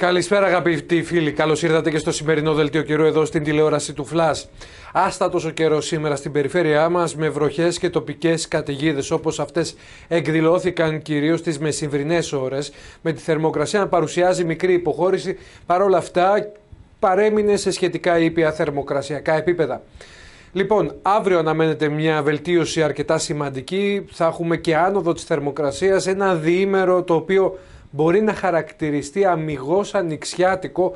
Καλησπέρα αγαπητοί φίλοι, καλώς ήρθατε και στο σημερινό δελτίο καιρού εδώ στην τηλεόραση του Φλάς. Άστατος ο καιρός σήμερα στην περιφέρειά μας με βροχές και τοπικές καταιγίδες όπως αυτές εκδηλώθηκαν κυρίως τι μεσημβρινές ώρες, με τη θερμοκρασία να παρουσιάζει μικρή υποχώρηση. Παρ' όλα αυτά παρέμεινε σε σχετικά ήπια θερμοκρασιακά επίπεδα. Λοιπόν, αύριο αναμένεται μια βελτίωση αρκετά σημαντική. Θα έχουμε και άνοδο της θερμοκρασίας, ένα διήμερο το οποίο μπορεί να χαρακτηριστεί αμυγός ανοιξιάτικο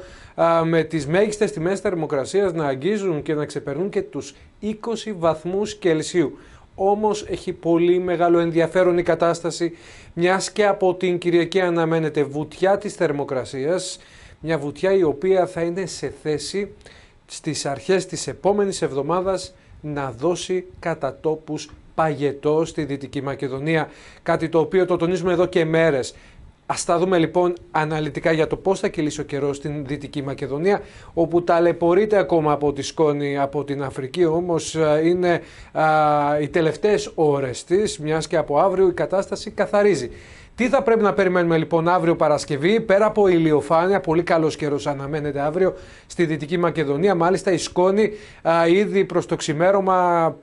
με τις μέγιστες τιμές θερμοκρασίας να αγγίζουν και να ξεπερνούν και τους 20 βαθμούς Κελσίου. Όμως έχει πολύ μεγάλο ενδιαφέρον η κατάσταση μιας και από την Κυριακή αναμένεται βουτιά της θερμοκρασίας μια βουτιά η οποία θα είναι σε θέση στις αρχές της επόμενης εβδομάδας να δώσει κατά τόπους παγετό στη Δυτική Μακεδονία, κάτι το οποίο το τονίζουμε εδώ και μέρες. Ας τα δούμε λοιπόν αναλυτικά για το πώς θα κυλήσει ο καιρός στην Δυτική Μακεδονία, όπου ταλαιπωρείται ακόμα από τη σκόνη από την Αφρική, όμως είναι α, οι τελευταίες ώρες της, μιας και από αύριο η κατάσταση καθαρίζει. Τι θα πρέπει να περιμένουμε λοιπόν αύριο Παρασκευή, πέρα από ηλιοφάνεια, πολύ καλός καιρός αναμένεται αύριο στη Δυτική Μακεδονία. Μάλιστα η σκόνη α, ήδη προς το ξημέρωμα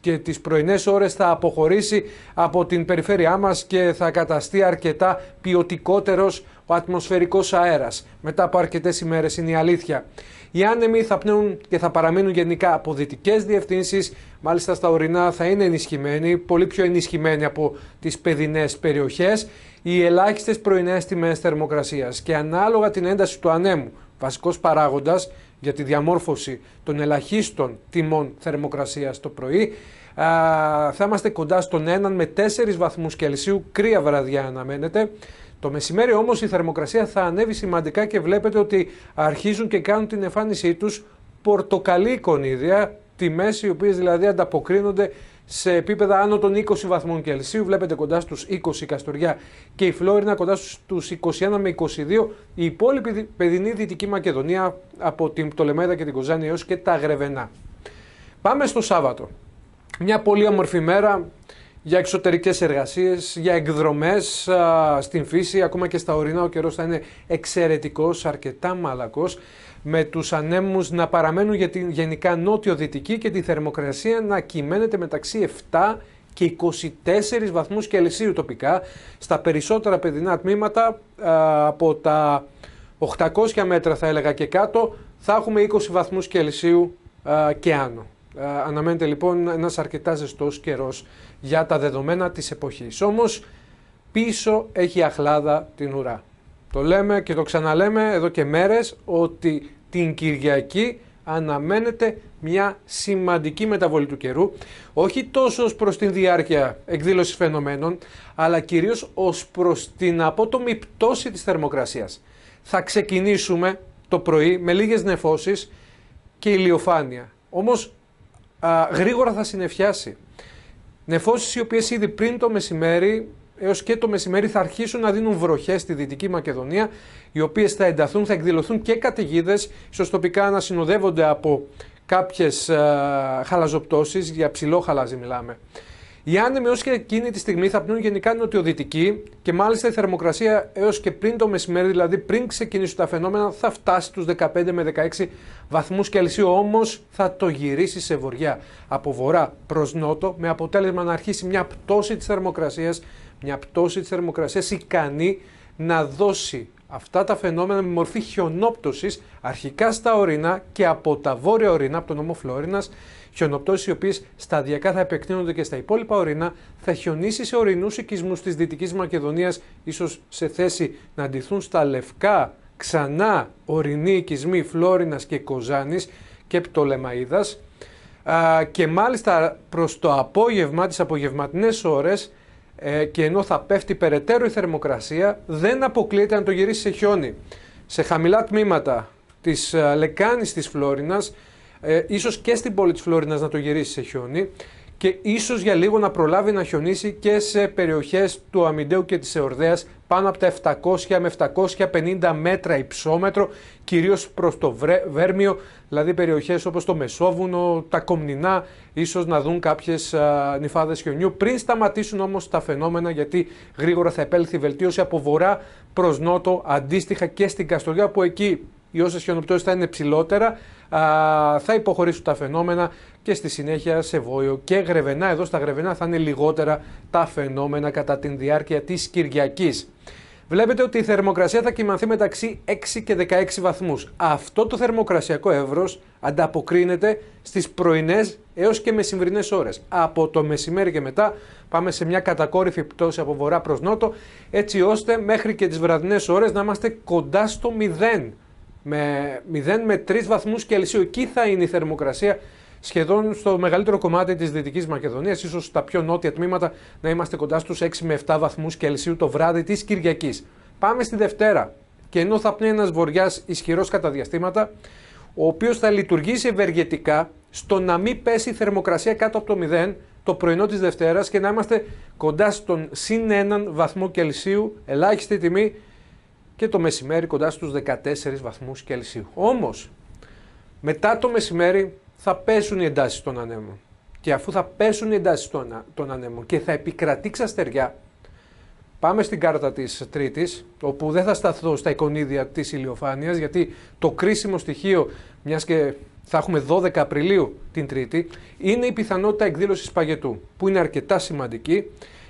και τις πρωινές ώρες θα αποχωρήσει από την περιφέρειά μας και θα καταστεί αρκετά ποιοτικότερος ο ατμοσφαιρικός αέρας. Μετά από αρκετές ημέρες είναι η αλήθεια. Οι άνεμοι θα πνέουν και θα παραμείνουν γενικά από δυτικές διευθύνσεις. Μάλιστα στα ορεινά θα είναι ενισχυμένοι, πολύ πιο ενισχυμένοι από τις παιδινές περιοχές. Οι ελάχιστες πρωινές τιμές θερμοκρασίας και ανάλογα την ένταση του ανέμου, βασικός παράγοντας για τη διαμόρφωση των ελαχίστων τιμών θερμοκρασίας το πρωί, θα είμαστε κοντά στον 1 με 4 βαθμούς Κελσίου, κρύα βραδιά αναμένεται. Το μεσημέρι όμως η θερμοκρασία θα ανέβει σημαντικά και βλέπετε ότι αρχίζουν και κάνουν την εμφάνισή τους πορτοκαλί εικονίδια, τιμές οι οποίες δηλαδή ανταποκρίνονται σε επίπεδα άνω των 20 βαθμών Κελσίου. Βλέπετε κοντά στους 20 Καστοριά και η Φλόρινα κοντά στους 21 με 22. Η υπόλοιπη παιδινή Δυτική Μακεδονία από την Πτολεμέδα και την Κοζάνη έως και τα Γρεβενά. Πάμε στο Σάββατο. Μια πολύ όμορφη μέρα, για εξωτερικές εργασίες, για εκδρομές στην φύση, ακόμα και στα ορεινά ο καιρός θα είναι εξαιρετικός, αρκετά μαλακός, με τους ανέμους να παραμένουν για την γενικά νότιο-δυτική και τη θερμοκρασία να κυμαίνεται μεταξύ 7 και 24 βαθμούς Κελσίου τοπικά, στα περισσότερα παιδινά τμήματα από τα 800 μέτρα θα έλεγα και κάτω, θα έχουμε 20 βαθμούς Κελσίου και άνω. Αναμένεται λοιπόν ένας αρκετά ζεστός καιρός για τα δεδομένα της εποχής. Όμως πίσω έχει αχλάδα την ουρά. Το λέμε και το ξαναλέμε εδώ και μέρες ότι την Κυριακή αναμένεται μια σημαντική μεταβολή του καιρού, όχι τόσο ως προς την διάρκεια εκδήλωσης φαινομένων, αλλά κυρίως ως προς την απότομη πτώση της θερμοκρασίας. Θα ξεκινήσουμε το πρωί με λίγες νεφώσεις και ηλιοφάνεια. Όμως α, γρήγορα θα συνεφιάσει. Νεφώσεις οι οποίες ήδη πριν το μεσημέρι έως και το μεσημέρι θα αρχίσουν να δίνουν βροχές στη Δυτική Μακεδονία, οι οποίες θα ενταθούν, θα εκδηλωθούν και καταιγίδες, ίσως τοπικά να συνοδεύονται από κάποιες α, χαλαζοπτώσεις, για ψηλό χαλάζι μιλάμε. Οι άνεμοι έως και εκείνη τη στιγμή θα πνούν γενικά νοτιοδυτική και μάλιστα η θερμοκρασία έως και πριν το μεσημέρι, δηλαδή πριν ξεκινήσουν τα φαινόμενα, θα φτάσει στους 15 με 16 βαθμούς Κελσίου. Όμως θα το γυρίσει σε βορειά από βορρά προς νότο, με αποτέλεσμα να αρχίσει μια πτώση της θερμοκρασίας, μια πτώση της θερμοκρασίας ικανή να δώσει αυτά τα φαινόμενα με μορφή χιονόπτωσης αρχικά στα ορεινά και από τα βόρεια ορεινά, από τον νόμο Φλόρινας, χιονοπτώσεις οι οποίες σταδιακά θα επεκτείνονται και στα υπόλοιπα ορεινά, θα χιονίσει σε ορεινούς οικισμούς της Δυτικής Μακεδονίας, ίσως σε θέση να αντιθούν στα λευκά ξανά ορεινοί οικισμοί Φλόρινας και Κοζάνης και Πτολεμαΐδας και μάλιστα προς το απόγευμα, τις απογευματινές ώρες ε, και ενώ θα πέφτει περαιτέρω η θερμοκρασία δεν αποκλείεται να το γυρίσει σε χιόνι. Σε χαμηλά τμήματα της λεκάνης της Φλόρινας ε, ίσως και στην πόλη της Φλόρινας να το γυρίσει σε χιόνι και ίσως για λίγο να προλάβει να χιονίσει και σε περιοχές του Αμυντέου και της Εορδέας πάνω από τα 700 με 750 μέτρα υψόμετρο, κυρίως προς το Βέρμιο, δηλαδή περιοχές όπως το Μεσόβουνο, τα Κομνηνά, ίσως να δουν κάποιες α, νυφάδες χιονιού, πριν σταματήσουν όμως τα φαινόμενα, γιατί γρήγορα θα επέλθει βελτίωση από βορρά προς νότο, αντίστοιχα και στην Καστοριά, που εκεί οι όσες χιονοπτώσεις θα είναι ψηλότερα, θα υποχωρήσουν τα φαινόμενα και στη συνέχεια σε Βόιο και Γρεβενά. Εδώ στα Γρεβενά θα είναι λιγότερα τα φαινόμενα κατά την διάρκεια της Κυριακής. Βλέπετε ότι η θερμοκρασία θα κοιμανθεί μεταξύ 6 και 16 βαθμούς. Αυτό το θερμοκρασιακό εύρος ανταποκρίνεται στις πρωινές έως και μεσημβρινές ώρες. Από το μεσημέρι και μετά πάμε σε μια κατακόρυφη πτώση από βορρά προς νότο, έτσι ώστε μέχρι και τις βραδινές ώρες να είμαστε κοντά στο 0 με 0 με 3 βαθμούς Κελσίου. Εκεί θα είναι η θερμοκρασία σχεδόν στο μεγαλύτερο κομμάτι της Δυτικής Μακεδονίας, ίσως στα πιο νότια τμήματα να είμαστε κοντά στους 6 με 7 βαθμούς Κελσίου το βράδυ της Κυριακής. Πάμε στη Δευτέρα και ενώ θα πνέει ένας βοριάς ισχυρός κατά διαστήματα, ο οποίος θα λειτουργήσει ευεργετικά στο να μην πέσει η θερμοκρασία κάτω από το 0 το πρωινό της Δευτέρας και να είμαστε κοντά στον συν 1 βαθμό Κελσίου, ελάχιστη τιμή και το μεσημέρι κοντά στους 14 βαθμούς Κελσίου. Όμως, μετά το μεσημέρι θα πέσουν οι εντάσεις των ανέμων. Και αφού θα πέσουν οι εντάσεις των, των ανέμων και θα επικρατεί ξαστεριά, πάμε στην κάρτα της Τρίτης, όπου δεν θα σταθώ στα εικονίδια της ηλιοφάνειας, γιατί το κρίσιμο στοιχείο, μιας και θα έχουμε 12 Απριλίου την Τρίτη, είναι η πιθανότητα εκδήλωσης παγετού, που είναι αρκετά σημαντική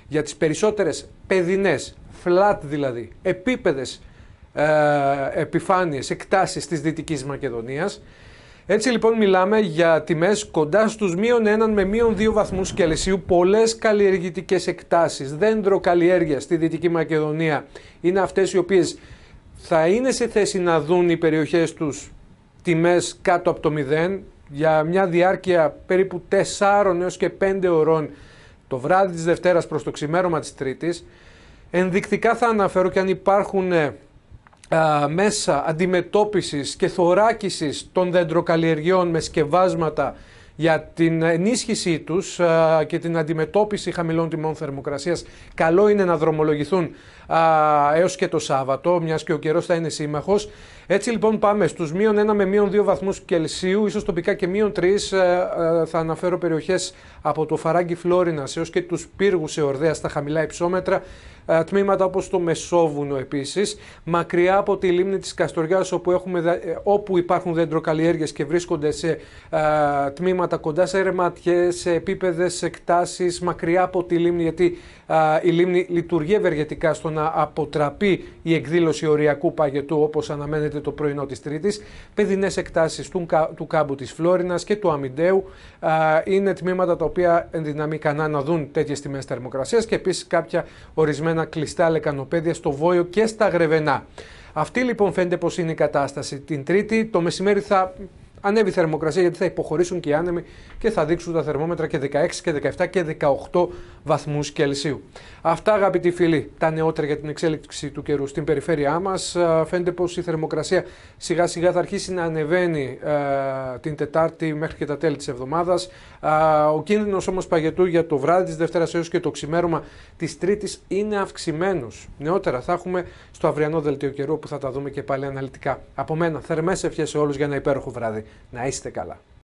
για τις περισσότερες παιδινές, flat δηλαδή, επίπεδες ε, επιφάνειες, εκτάσεις της Δυτικής Μακεδονίας. Έτσι λοιπόν μιλάμε για τιμές κοντά στους μείον 1 με μείον 2 βαθμούς Κελσίου, πολλές καλλιεργητικές εκτάσεις, δέντρο καλλιέργεια στη Δυτική Μακεδονία είναι αυτές οι οποίες θα είναι σε θέση να δουν οι περιοχές τους τιμές κάτω από το 0 για μια διάρκεια περίπου 4 έως και 5 ωρών το βράδυ της Δευτέρας προς το ξημέρωμα της Τρίτης. Ενδεικτικά θα αναφέρω και αν υπάρχουν ε, μέσα αντιμετώπισης και θωράκισης των δεντροκαλλιεργειών με σκευάσματα για την ενίσχυσή τους και την αντιμετώπιση χαμηλών τιμών θερμοκρασίας καλό είναι να δρομολογηθούν α, έως και το Σάββατο, μιας και ο καιρός θα είναι σύμμαχος. Έτσι λοιπόν πάμε στους μείον 1 με μείον 2 βαθμούς Κελσίου, ίσως τοπικά και μείον 3 θα αναφέρω περιοχές από το Φαράγγι Φλόρινας έως και τους πύργους σε Ορδέα στα χαμηλά υψόμετρα τμήματα όπως το Μεσόβουνο επίσης, μακριά από τη λίμνη της Καστοριάς όπου, έχουμε, ε, όπου υπάρχουν δέντροκαλλιέργειες και βρίσκονται σε τμήματα κοντά σε ρεματιές, σε επίπεδες εκτάσεις, μακριά από τη λίμνη γιατί η λίμνη λειτουργεί ευεργετικά στο να αποτραπεί η εκδήλωση οριακού παγετού όπως αναμένεται το πρωινό της Τρίτης. Παιδινές εκτάσεις του, του κάμπου της Φλόρινας και του Αμιντέου είναι τμήματα τα οποία ενδυναμεί κανά να δουν τέτοιες τιμές θερμοκρασίας και επίσης κάποια ορισμένα κλειστά λεκανοπέδια στο Βόιο και στα Γρεβενά. Αυτή λοιπόν φαίνεται πως είναι η κατάσταση. Την Τρίτη το μεσημέρι θα ανέβει η θερμοκρασία γιατί θα υποχωρήσουν και οι άνεμοι και θα δείξουν τα θερμόμετρα και 16 και 17 και 18 βαθμούς Κελσίου. Αυτά αγαπητοί φίλοι, τα νεότερα για την εξέλιξη του καιρού στην περιφέρειά μας. Φαίνεται πως η θερμοκρασία σιγά σιγά θα αρχίσει να ανεβαίνει την Τετάρτη μέχρι και τα τέλη της εβδομάδας. Ο κίνδυνος όμως παγετού για το βράδυ της Δευτέρας έως και το ξημέρωμα της Τρίτης είναι αυξημένος. Νεότερα θα έχουμε στο αυριανό δελτίο καιρού που θα τα δούμε και πάλι αναλυτικά. Από μένα θερμές ευχές σε όλους για ένα υπέροχο βράδυ. Να είστε καλά.